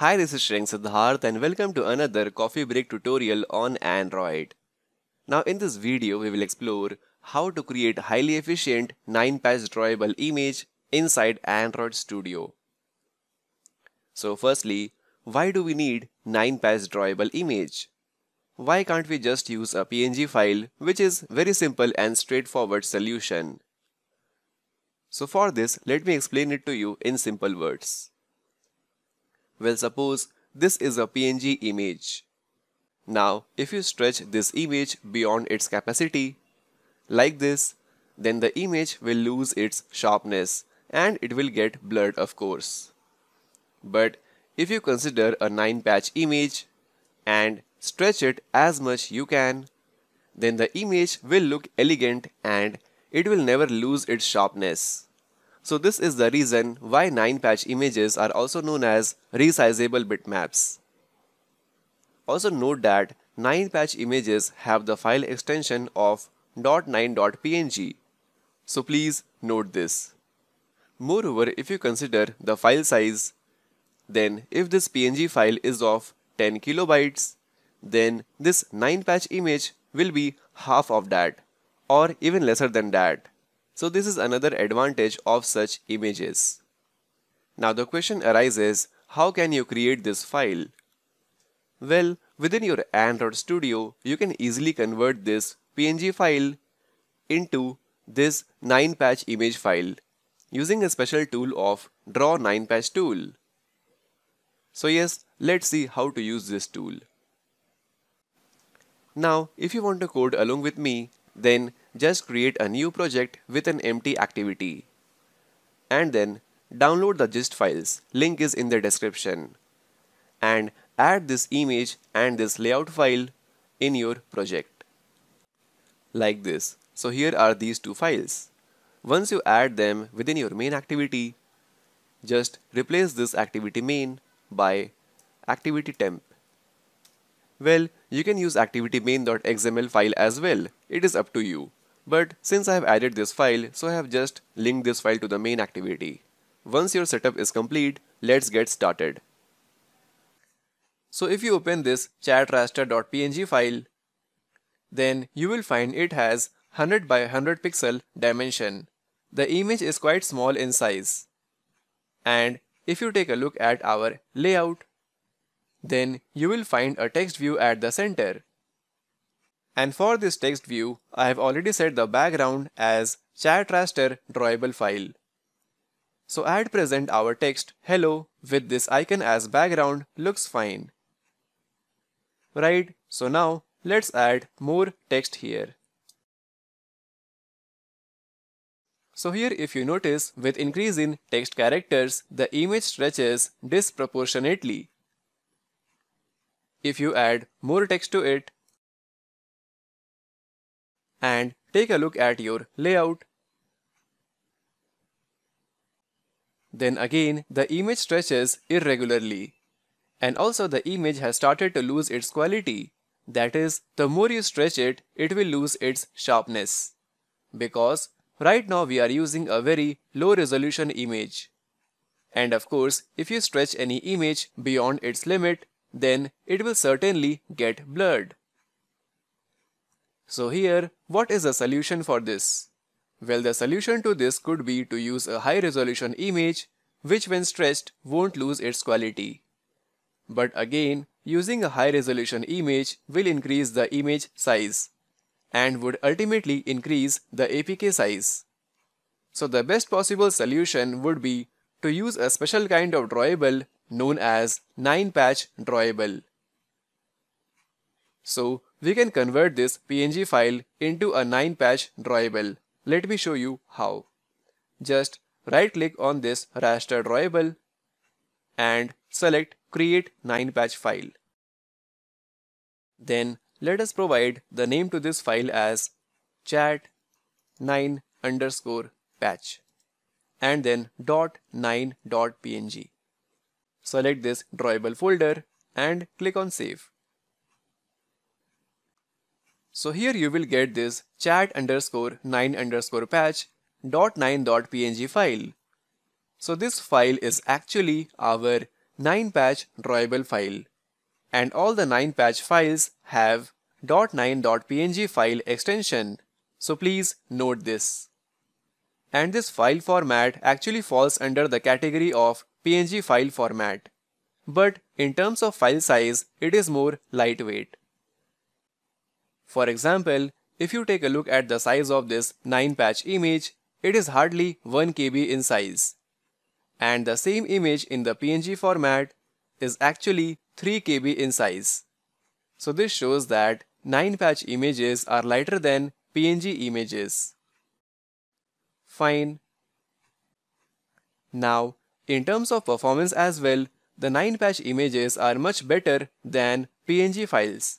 Hi, this is Sriyank Siddhartha and welcome to another coffee break tutorial on Android. Now in this video we will explore how to create highly efficient 9-patch drawable image inside Android Studio. So firstly, why do we need 9-patch drawable image? Why can't we just use a PNG file which is very simple and straightforward solution? So for this, let me explain it to you in simple words. Well, suppose this is a PNG image. Now, if you stretch this image beyond its capacity, like this, then the image will lose its sharpness and it will get blurred of course. But if you consider a 9 patch image and stretch it as much you can, then the image will look elegant and it will never lose its sharpness. So this is the reason why 9-patch images are also known as resizable bitmaps. Also note that 9-patch images have the file extension of .9.png. So please note this. Moreover, if you consider the file size, then if this PNG file is of 10 kilobytes, then this 9-patch image will be half of that or even lesser than that. So this is another advantage of such images. Now the question arises, how can you create this file? Well, within your Android Studio, you can easily convert this PNG file into this 9-patch image file using a special tool of Draw 9-patch tool. So yes, let's see how to use this tool. Now, if you want to code along with me, then just create a new project with an empty activity. And then download the gist files, link is in the description. And add this image and this layout file in your project. Like this. So here are these two files. Once you add them within your main activity, just replace this activity main by activity temp. Well, you can use activitymain.xml file as well. It is up to you. But since I have added this file, so I have just linked this file to the main activity. Once your setup is complete, let's get started. So if you open this chatraster.png file, then you will find it has 100 by 100 pixel dimension. The image is quite small in size. And if you take a look at our layout, then you will find a text view at the center. And for this text view, I have already set the background as chat raster drawable file. So at present our text hello with this icon as background looks fine. Right, so now let's add more text here. So here if you notice with increase in text characters the image stretches disproportionately. If you add more text to it and take a look at your layout. Then again, the image stretches irregularly. And also the image has started to lose its quality. That is, the more you stretch it, it will lose its sharpness. Because right now we are using a very low resolution image. And of course, if you stretch any image beyond its limit, then it will certainly get blurred. So here, what is the solution for this? Well, the solution to this could be to use a high resolution image which when stretched won't lose its quality. But again, using a high resolution image will increase the image size and would ultimately increase the APK size. So the best possible solution would be to use a special kind of drawable known as 9-patch drawable. So we can convert this PNG file into a 9-patch drawable. Let me show you how. Just right click on this raster drawable and select create 9-patch file. Then let us provide the name to this file as chat 9 underscore patch and then dot 9 dot png. Select this drawable folder and click on save. So here you will get this chat underscore 9 underscore patch dot 9 dot png file. So this file is actually our 9-patch drawable file. And all the 9-patch files have dot 9 dot png file extension, so please note this. And this file format actually falls under the category of PNG file format. But in terms of file size, it is more lightweight. For example, if you take a look at the size of this 9-patch image, it is hardly 1 KB in size. And the same image in the PNG format is actually 3 KB in size. So this shows that 9-patch images are lighter than PNG images. Fine. Now, in terms of performance as well, the 9-patch images are much better than PNG files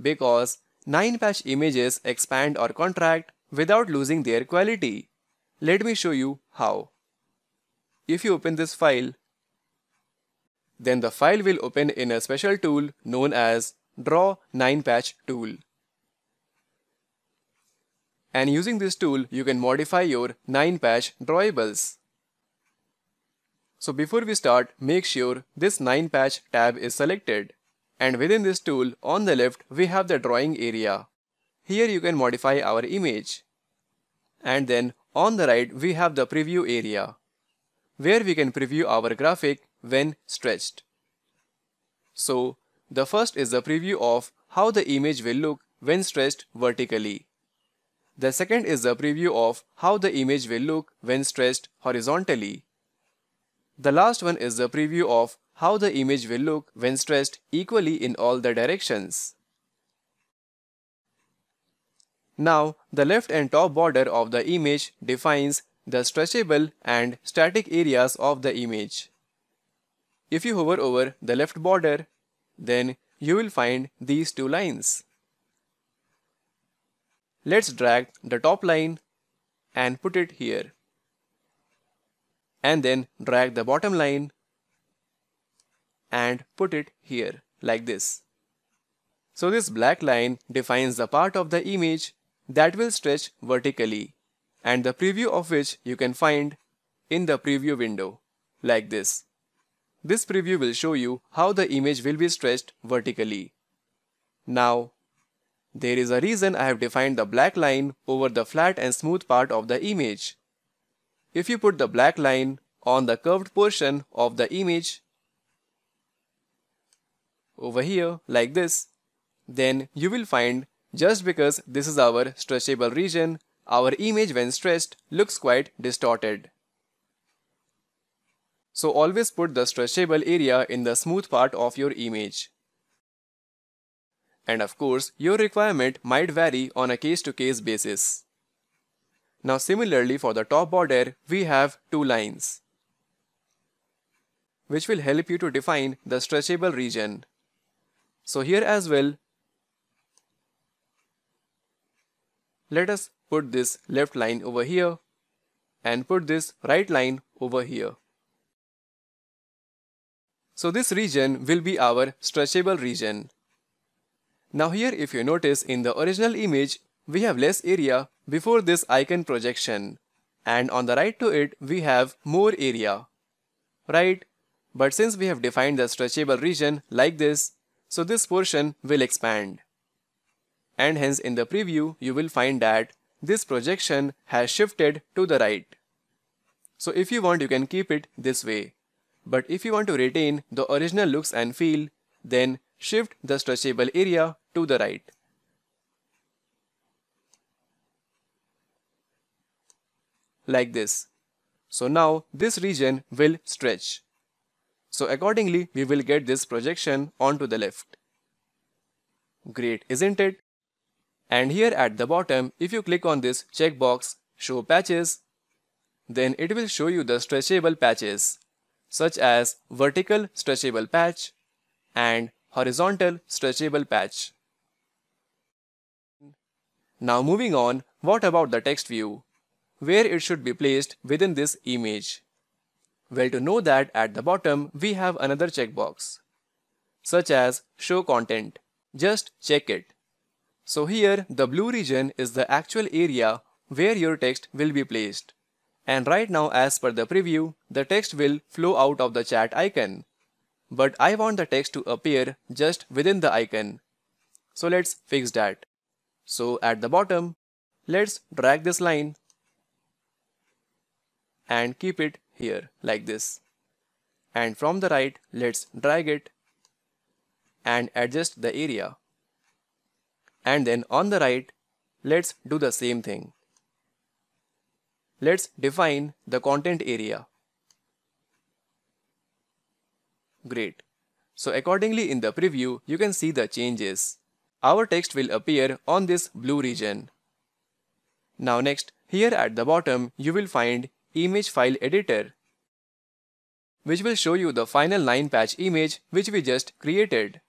because 9-patch images expand or contract without losing their quality. Let me show you how. If you open this file, then the file will open in a special tool known as Draw 9-patch tool. And using this tool, you can modify your 9-patch drawables. So before we start, make sure this 9-patch tab is selected. And within this tool, on the left, we have the drawing area. Here you can modify our image. And then on the right, we have the preview area, where we can preview our graphic when stretched. So, the first is the preview of how the image will look when stretched vertically. The second is the preview of how the image will look when stretched horizontally. The last one is the preview of how the image will look when stressed equally in all the directions. Now, the left and top border of the image defines the stretchable and static areas of the image. If you hover over the left border, then you will find these two lines. Let's drag the top line and put it here. And then drag the bottom line and put it here like this. So this black line defines the part of the image that will stretch vertically and the preview of which you can find in the preview window like this. This preview will show you how the image will be stretched vertically. Now, there is a reason I have defined the black line over the flat and smooth part of the image. If you put the black line on the curved portion of the image, over here like this, then you will find just because this is our stretchable region, our image when stretched looks quite distorted. So always put the stretchable area in the smooth part of your image. And of course, your requirement might vary on a case-to-case -case basis. Now similarly for the top border, we have two lines, which will help you to define the stretchable region. So here as well, let us put this left line over here and put this right line over here. So this region will be our stretchable region. Now here if you notice in the original image, we have less area before this icon projection and on the right to it we have more area. Right? But since we have defined the stretchable region like this, so this portion will expand. And hence in the preview, you will find that this projection has shifted to the right. So if you want, you can keep it this way. But if you want to retain the original looks and feel, then shift the stretchable area to the right. Like this. So now this region will stretch. So accordingly, we will get this projection onto the left. Great, isn't it? And here at the bottom, if you click on this checkbox, Show Patches, then it will show you the stretchable patches, such as vertical stretchable patch and horizontal stretchable patch. Now moving on, what about the text view? Where it should be placed within this image? Well, to know that at the bottom, we have another checkbox, such as Show Content. Just check it. So here, the blue region is the actual area where your text will be placed. And right now, as per the preview, the text will flow out of the chat icon. but I want the text to appear just within the icon. So let's fix that. So at the bottom, let's drag this line and keep it here like this. And from the right, let's drag it and adjust the area. And then on the right, let's do the same thing. Let's define the content area. Great. So accordingly in the preview, you can see the changes. Our text will appear on this blue region. Now next, here at the bottom, you will find image file editor, which will show you the final 9 patch image which we just created.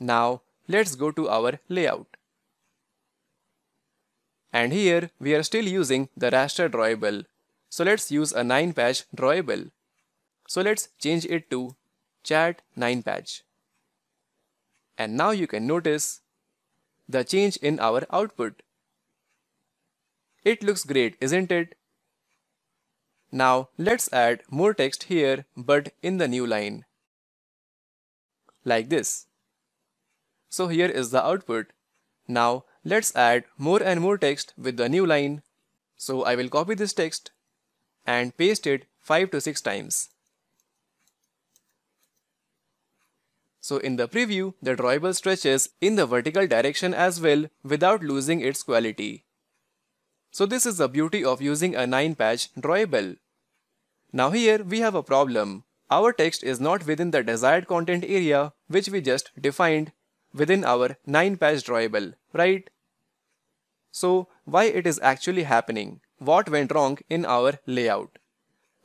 Now let's go to our layout. And here we are still using the raster drawable. So let's use a 9 patch drawable. So let's change it to chat 9 patch. And now you can notice the change in our output. It looks great, isn't it? Now let's add more text here but in the new line. Like this. So here is the output. Now let's add more and more text with the new line. So I will copy this text and paste it 5 to 6 times. So in the preview, the drawable stretches in the vertical direction as well without losing its quality. So this is the beauty of using a 9 patch drawable. Now here we have a problem. Our text is not within the desired content area which we just defined within our 9 patch drawable, right? So why it is actually happening? What went wrong in our layout?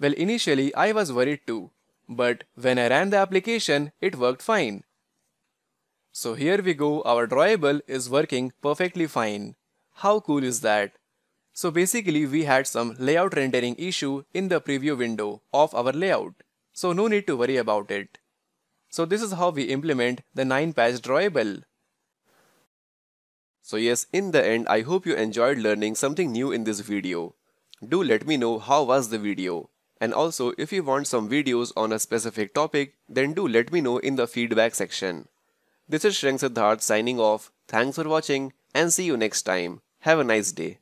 Well initially I was worried too but when I ran the application, it worked fine. So here we go, our drawable is working perfectly fine. How cool is that? So basically we had some layout rendering issue in the preview window of our layout. So no need to worry about it. So this is how we implement the 9 patch drawable. So yes, in the end, I hope you enjoyed learning something new in this video. Do let me know how was the video. And also, if you want some videos on a specific topic, then do let me know in the feedback section. This is Sriyank Siddhartha signing off. Thanks for watching and see you next time. Have a nice day.